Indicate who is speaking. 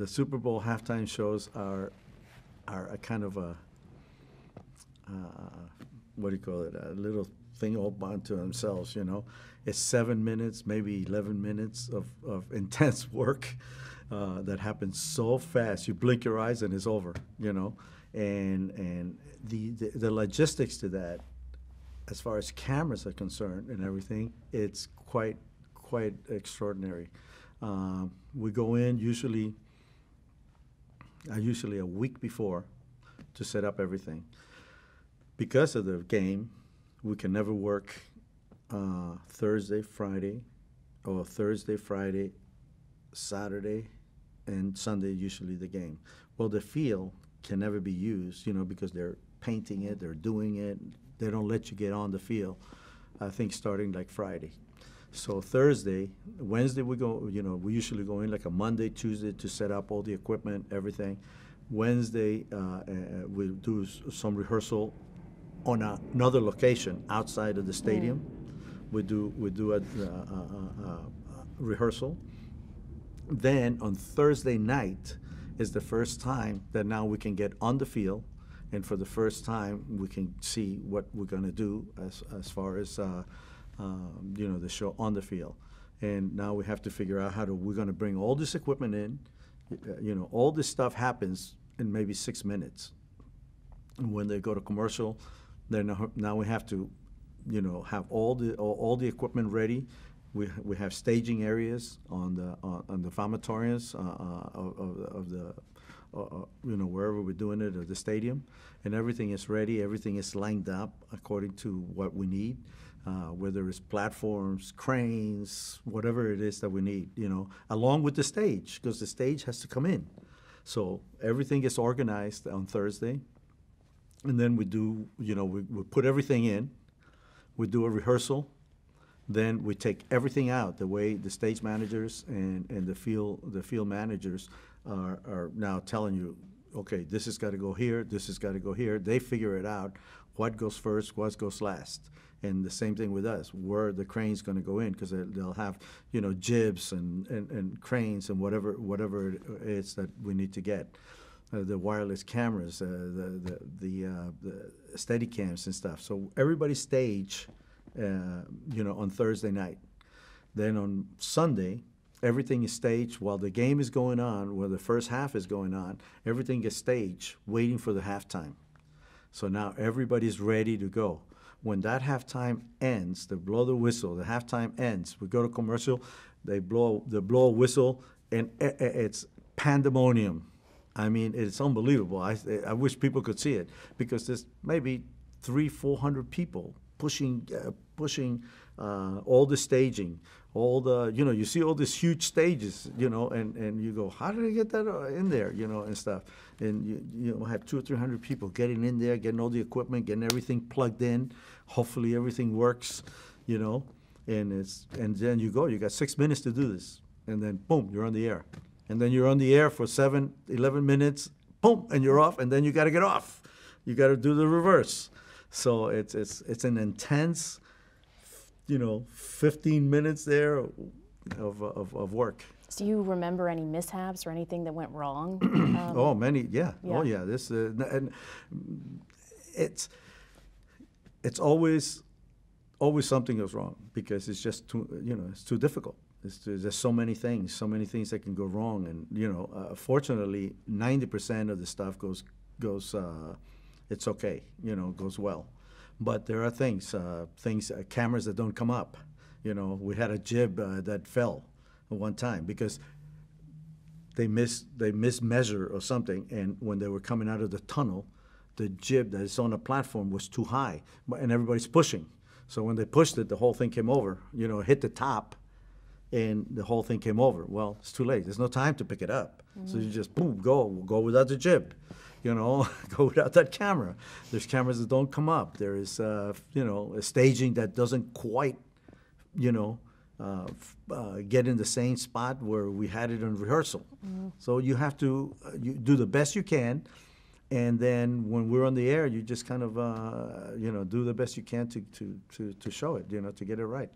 Speaker 1: the Super Bowl halftime shows are are a kind of a uh, what do you call it? A little thing all unto themselves. You know, it's seven minutes, maybe eleven minutes of, of intense work uh, that happens so fast. You blink your eyes and it's over. You know, and and the, the the logistics to that, as far as cameras are concerned and everything, it's quite quite extraordinary. Um, we go in usually, usually a week before, to set up everything. Because of the game, we can never work uh, Thursday, Friday, or Thursday, Friday, Saturday, and Sunday. Usually the game. Well, the field can never be used, you know, because they're painting it, they're doing it. They don't let you get on the field. I think starting like Friday. So Thursday, Wednesday we go. You know, we usually go in like a Monday, Tuesday to set up all the equipment, everything. Wednesday uh, uh, we do some rehearsal on a, another location outside of the stadium. We do we do a, uh, uh, uh, rehearsal. Then on Thursday night is the first time that now we can get on the field, and for the first time we can see what we're going to do as as far as uh, um, you know the show on the field. And now we have to figure out how to we're going to bring all this equipment in. uh, You know, all this stuff happens in maybe six minutes. And when they go to commercial, then now- we have to, you know, have all the, all, the equipment ready. We, we have staging areas on the, on on the vomitoriums, uh, uh, of, of the- of the, uh, uh, you know, wherever we're doing it, at the stadium. And everything is ready, everything is lined up according to what we need, uh, whether it's platforms, cranes, whatever it is that we need, you know, along with the stage, because the stage has to come in. So everything gets organized on Thursday. And then we do, you know, we, we put everything in, we do a rehearsal, then we take everything out, the way the stage managers and, and the field, the field managers are, are now telling you, okay, this has got to go here, this has got to go here. They figure it out, what goes first, what goes last. And the same thing with us, where the crane's going to go in, because they'll have, you know, jibs and, and, and cranes and whatever, whatever it is that we need to get uh, the wireless cameras, uh, the the the, uh, the steady cams and stuff. So everybody stage, uh, you know, on Thursday night. Then on Sunday, everything is staged while the game is going on, while the first half is going on. Everything is staged, waiting for the halftime. So now everybody's ready to go. When that halftime ends, they blow the whistle. The halftime ends. We go to commercial. They blow they blow a whistle, and it's pandemonium. I mean, it's unbelievable. I I wish people could see it because there's maybe three, four hundred people pushing uh, pushing uh, all the staging, all the you know you see all these huge stages, you know, and and you go, how did I get that uh, in there, you know, and stuff, and you you know have two or three hundred people getting in there, getting all the equipment, getting everything plugged in. Hopefully everything works, you know, and it's and then you go. You got six minutes to do this, and then boom, you're on the air, and then you're on the air for seven, 11 minutes, boom, and you're off, and then you got to get off. You got to do the reverse. So it's it's it's an intense, you know, 15 minutes there of of, of work.
Speaker 2: Do you remember any mishaps or anything that went wrong? Um,
Speaker 1: Oh, many, yeah. Oh,
Speaker 2: Yeah.
Speaker 1: yeah. This uh, and it's it's always always something goes wrong because it's just too you know it's too difficult. It's too, there's so many things, so many things that can go wrong, and you know, uh, fortunately, ninety percent of the stuff goes goes. Uh, it's okay, you know, it goes well. But there are things, uh, things, uh, cameras that don't come up. You know, we had a jib uh, that fell one time because they mis they mismeasure or something, and when they were coming out of the tunnel, the jib that is on the platform was too high, and everybody's pushing. So when they pushed it, the whole thing came over. You know, hit the top, and the whole thing came over. Well, it's too late. There's no time to pick it up. So you just boom, go, go without the jib. You know, go without that camera. There's cameras that don't come up. There is, uh, you know, a staging that doesn't quite you know, uh, f- uh, get in the same spot where we had it in rehearsal. So you have to uh, you do the best you can, and then when we're on the air, you just kind of uh, you know do the best you can to, to, to, to show it, you know, to get it right.